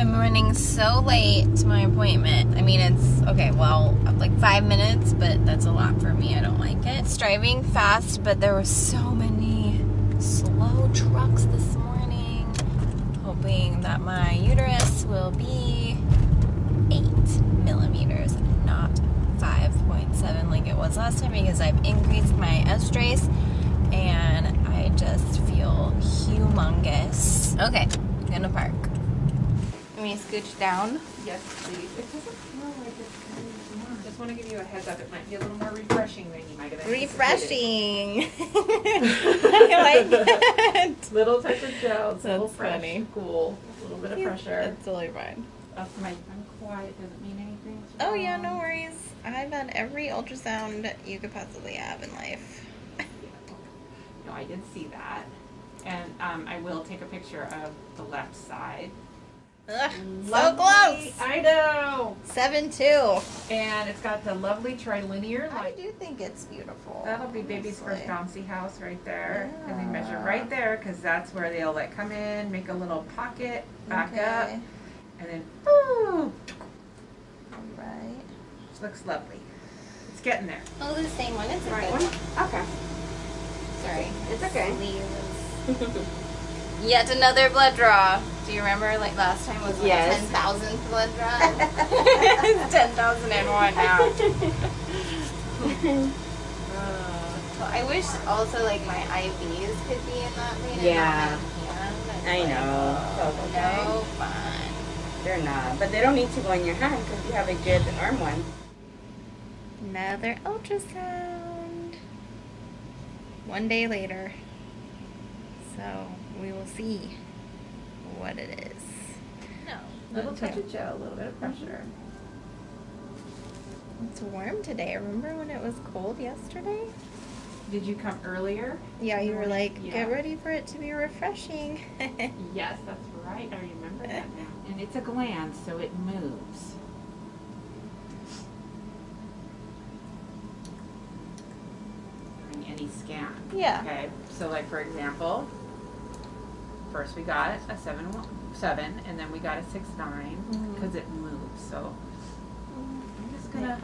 I'm running so late to my appointment. I mean, it's okay, well, like five minutes, but that's a lot for me. I don't like it. It's driving fast, but there were so many slow trucks this morning. Hoping that my uterus will be eight millimeters, not 5.7 like it was last time because I've increased my Estrace and I just feel humongous. Okay, I'm gonna park. Let me scooch down. Yes, please. It doesn't feel like it's warm. Just want to give you a heads up. It might be a little more refreshing than you might have anticipated. Refreshing. I like that. Little touch of gel. It's a little That's fresh, funny. cool. A little bit of pressure. That's totally fine. Uh, my, I'm quiet. Doesn't mean anything. Oh yeah, no worries. I've had every ultrasound you could possibly have in life. No, I did see that. And um, I will take a picture of the left side. Ugh, so close. I know. Seven two. And it's got the lovely trilinear I do think it's beautiful. That'll be baby's first honestly. bouncy house right there. And they measure right there because that's where they'll like come in, make a little pocket, back up, and then boom. Right. Looks lovely. It's getting there. Oh, the same one. It's a Right good one? Okay. Sorry. It's okay. Yet another blood draw. Do you remember like last time was like Yes. ten thousandth blood draw? it's ten thousand and one now. Uh, so I wish also like my IVs could be in that vein. Yeah. hand. I like, know. oh, So, okay. No fun. They're not, but they don't need to go in your hand because you have a good arm one. Another ultrasound. One day later. So we will see what it is. No. Little touch of gel, a little bit of pressure. It's warm today. Remember when it was cold yesterday? Did you come earlier? Yeah, you were like, Yeah. get ready for it to be refreshing. Yes, that's right. I remember that now. And it's a gland, so it moves. Any scan. Yeah. Okay. So, like for example, first we got a seven one- seven, and then we got a six nine mm-hmm. because it moves. So mm-hmm. I'm just gonna